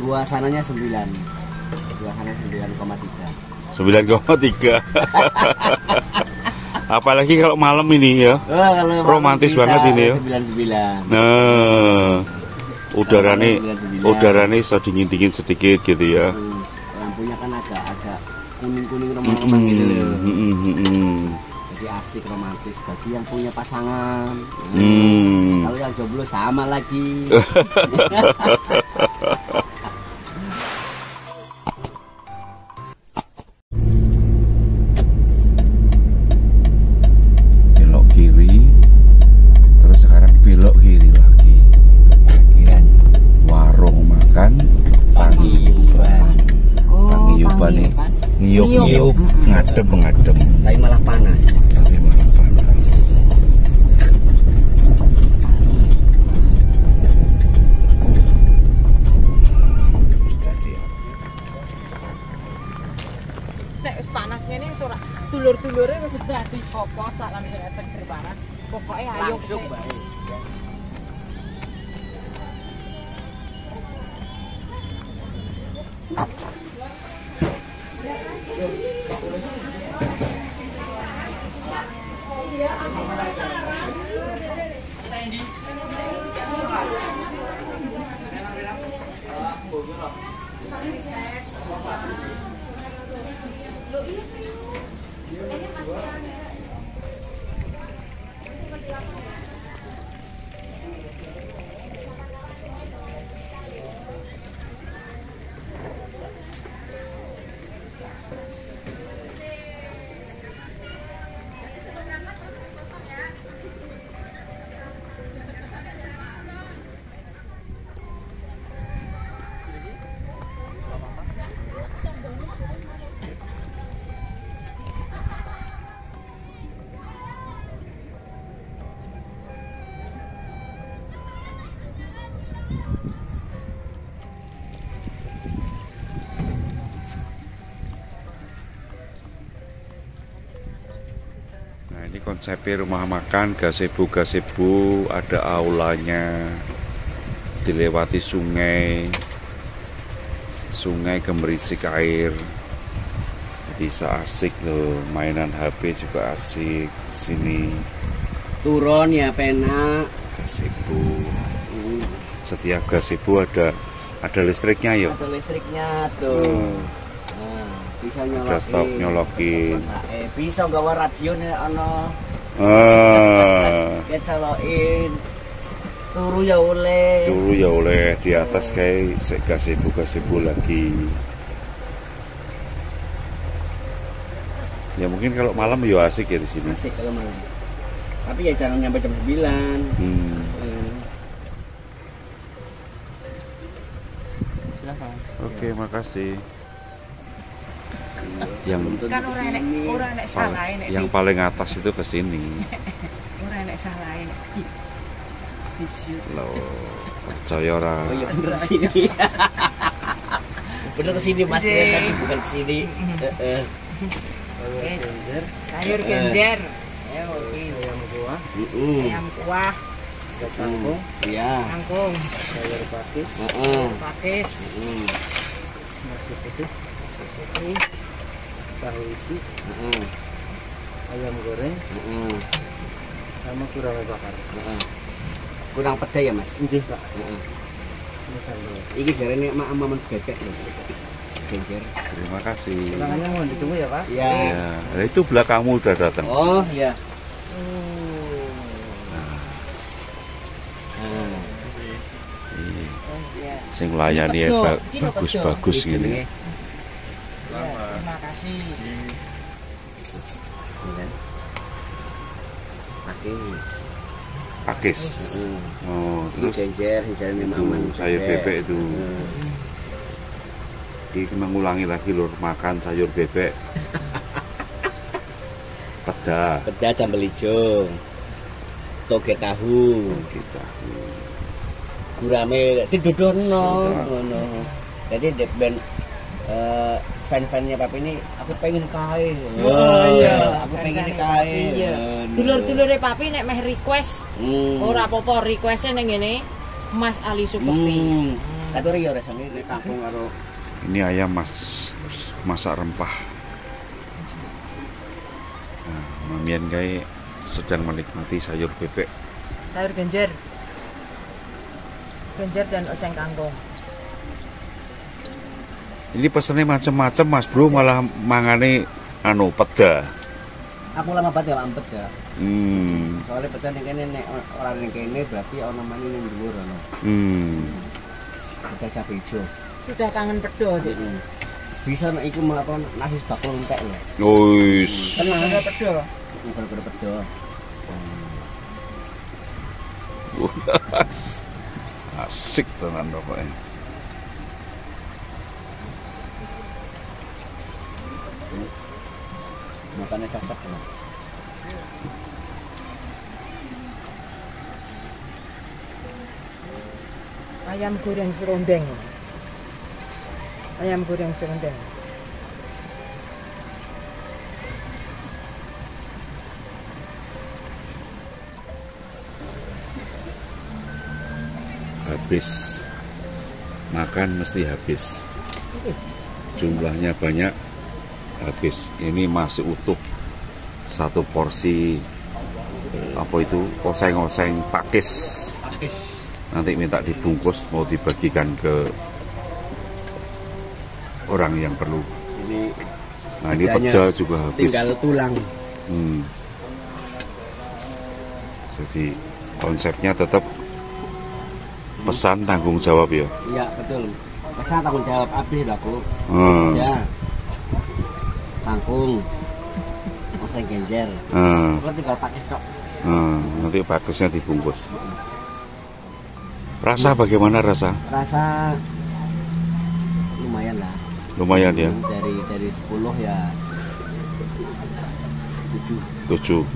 Suasananya 9. Suasana 9,3. 9,3 apalagi kalau malam ini ya Oh, kalau malam Romantis bisa banget ini ya. 99. nah udaranya Malam 99. udaranya iso dingin-dingin sedikit gitu ya Hmm, Lampunya kan agak agak kuning-kuning remang-remang gitu loh. Hmm, hmm, hmm, hmm. Jadi asik romantis bagi yang punya pasangan. Hmm. Kalau yang jomblo sama lagi. ngiyup ngadem ngadem Tapi malah panas. tapi malah panas jadi Nek wis panas ngene wis ora dulur-dulure wis dadi sapa salam sing cek barang. Pokoke ayo Langsung baik. Nah ini konsepnya rumah makan gazebo gazebo ada aulanya dilewati sungai sungai gemericik air. Bisa asik loh mainan HP juga asik sini. Turun ya penak. gazebo. Hmm, setiap gazebo ada ada listriknya ya Ada listriknya tuh. Hmm, Bisa ada nyolokin. stop nyolokin Eh, bisa gawa radio nih ono. ah, Ya colokin. Turu ya oleh. dulu ya oleh di atas kayak se- gazebo gazebo lagi ya mungkin kalau malam ya asik ya di sini Asik kalau malam. Tapi ya jangan nyampe jam 9. Hmm. Hmm. Oke, makasih. Yang Kan ora enek ora enek salah enek. yang paling atas itu ke sini. ora enek salah enek. Loh, percaya ora? Oh iya bener sini. bener ke sini mas biasa bukan ke sini. Heeh. Wis. Sayur genjer. Ya oke. Mm-mm. Ayam kuah, Kangkung. Iya. kangkung, Sayur pakis. Heeh. pakis, nasi putih, nasi putih, Tahu isi. Heeh. ayam goreng Heeh. sama gurame bakar. Heeh. Kurang peda ya mas. Nggih, Pak. Heeh. Ini sambal. Iki jarene mak amaman bebek lho. Genjer. Terima kasih. Tangannya mau ditunggu ya, Pak? Iya. Ya, nah itu belakangmu udah datang. Oh iya. Iya. Sing layani ya Ini bagus-bagus Iki gini. Jenenge. Terima kasih. Ini kan. Pakis. Pakis. Heeh. Oh, terus genjer, jarene mak itu amaman sayur bebek itu. Heeh. Di mengulangi lagi lur makan sayur bebek. Peda. Peda sambal ijo. Toge tahu. Kita. Gurame didudono Iya. ngono. Jadi dek ben eh, fan-fannya papi ini aku pengen kae. Oh, iya. Aku pengen kae. Iya. Dulur-dulure papi nek meh request Hmm. ora apa-apa requestnya ning ngene Mas Ali Supekti. Hmm. Hmm. Tapi riyo rasane nek kangkung karo Ini ayam mas masak rempah. Nah, Mamian kayak sedang menikmati sayur bebek. sayur genjer genjer dan oseng kangkung Ini pesennya macam-macam Mas Bro, malah mangane anu peda. aku lama banget ya ampet ya. Hmm. Soalnya betul ning kene nek ora ning kene berarti ana mani ning dhuwur ono. Hmm. Ada cabe ijo. sudah kangen pedo deh Bisa nek iku mau apa nasi bakul entek lho. Wis. Tenang. ada pedo Gara-gara pedo. Asik tenan pokoknya. Makanya cocok lho. ayam goreng serundeng ayam goreng serundeng Habis. Makan mesti habis. Jumlahnya banyak habis. Ini masih utuh. Satu porsi apa itu oseng-oseng pakis. Nanti minta dibungkus mau dibagikan ke orang yang perlu. Ini Nah ini pecel juga habis. tinggal tulang. Hmm. Jadi konsepnya tetap pesan tanggung jawab ya. Iya, betul. Masa tanggung jawab lho aku. Hmm. Ya. Kangkung. Oseng genjer. Hmm. Tinggal pakis tok. Hmm. Nanti pakisnya dibungkus. Rasa bagaimana rasa? Rasa lumayan lah. Lumayan ya. Dari dari 10 ya 7. 7.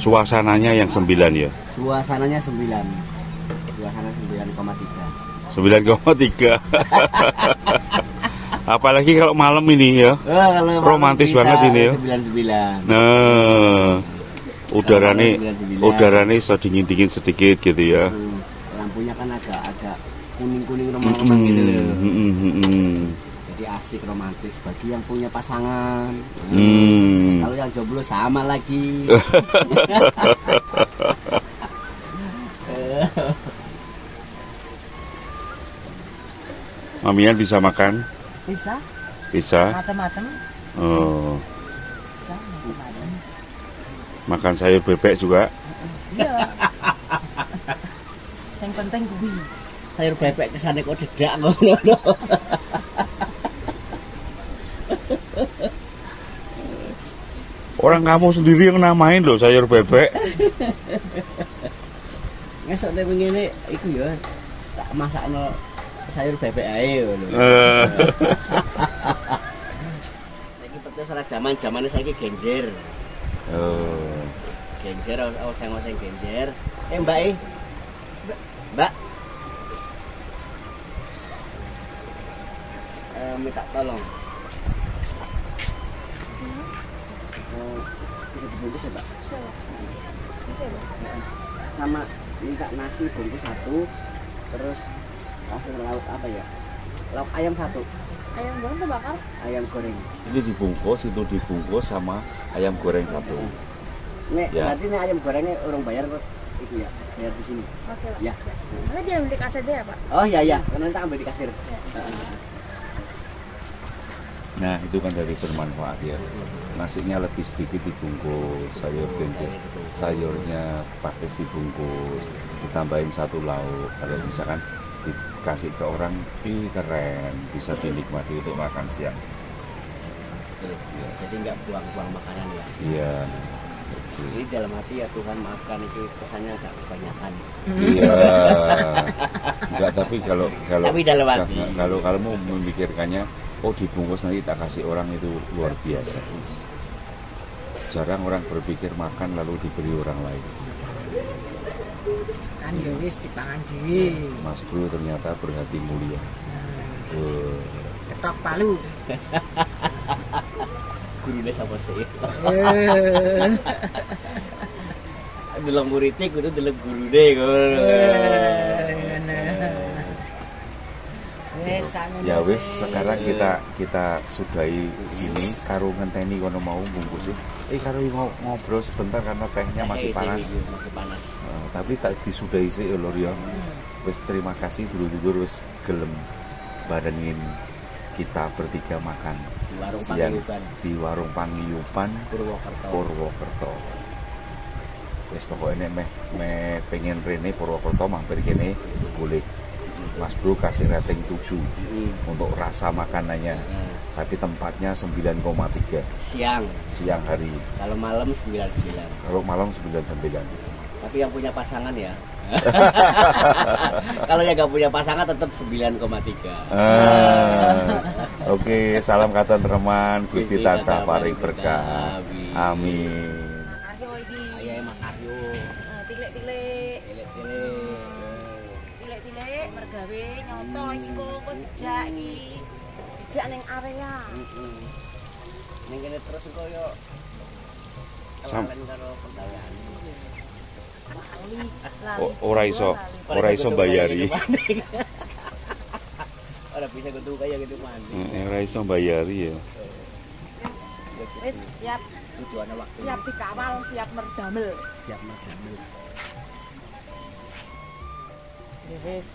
Suasananya yang 9 ya. Suasananya 9. Suasana 9,3. 9,3. Apalagi kalau malam ini ya. Oh, kalau Romantis bisa banget ini ya. 99. Nah, udaranya Sama 99. udaranya so dingin-dingin sedikit gitu ya. Hmm, Lampunya kan agak agak kuning-kuning remang-remang gitu loh. Hmm, hmm, hmm, hmm. Jadi asik romantis bagi yang punya pasangan. Hmm. Hmm. Kalau yang jomblo sama lagi. Mamian bisa makan? Bisa Bisa. macam-macam Oh, bisa macam-macam makan sayur bebek juga. iya yang penting kuwi Sayur bebek kesane kok dedak ngono. Orang kamu sendiri yang namain loh sayur bebek. Ngesuk te ngene iku ya tak masakno sayur bebek ae ngono. Eh, Saiki pedes ora jaman-jamane saiki genjer. oh, Genjer oseng-oseng genjer. Eh Mbak eh. Mbak. Eh, minta tolong. Bisa dibungkus ya, Mbak? Sama minta nasi bungkus satu, terus kasih lauk apa ya? Lauk ayam satu, ayam goreng terbakar ayam goreng. itu dibungkus, itu dibungkus sama ayam goreng satu. Nek, Ya. berarti nek ayam gorengnya orang bayar kok itu ya, bayar di sini. oke pak Ya. nanti dia beli kas aja ya pak Oh iya iya, karena nanti ambil di kasir. Heeh. Nah itu kan dari bermanfaat ya. Nasinya lebih sedikit dibungkus, sayur genjer, sayurnya pakis dibungkus, ditambahin satu lauk. Kalau misalkan dikasih ke orang, ih keren, bisa dinikmati untuk makan siang. Ya, Jadi nggak buang-buang makanan ya. Iya. Jadi dalam hati ya Tuhan maafkan itu kesannya agak kebanyakan. Iya. Enggak, tapi kalau kalau Tapi dalam hati. kalau kalau mau memikirkannya, oh dibungkus nanti tak kasih orang itu luar biasa. Jarang orang berpikir makan lalu diberi orang lain. Kan ya wis dipangan dhewe Mas Bro ternyata berhati mulia. Oh, ketok palu Gurunya siapa sih? Eh, Delok muridnya kudu delok gurune ngono. Eh. Wes, sangono ya wis sih. sekarang kita kita sudahi ini karo ngenteni kono mau bungkus eh karo ngo- ngobrol sebentar karena tehnya masih panas. masih panas. Eh, tapi tak disudahi sih ya lor ya. Wis terima kasih dulu-dulu wis gelem barengin kita bertiga makan di warung siang di warung Pangiyupan Purwokerto. Purwokerto. Wis pokoknya meh meh pengen rene Purwokerto mampir kene boleh Mas Bro kasih rating 7 Mm. untuk rasa makanannya. Nah, tapi tempatnya 9,3 siang. Siang hari. Kalau malam 99 kalau malam 99 tapi yang punya pasangan ya. Kalau yang nggak punya pasangan tetap 9,3 Ah, Oke, salam kata teman Gusti tansah paring paring berkah. berkah. Amin. Kene terus engko yo ora iso. Ora iso bayari. Ora bisa kudu kaya gitu mandi. Ora iso bayari ya. Wis siap Tujuan waktu siap dikawal, siap merdamel. siap. Ya wis.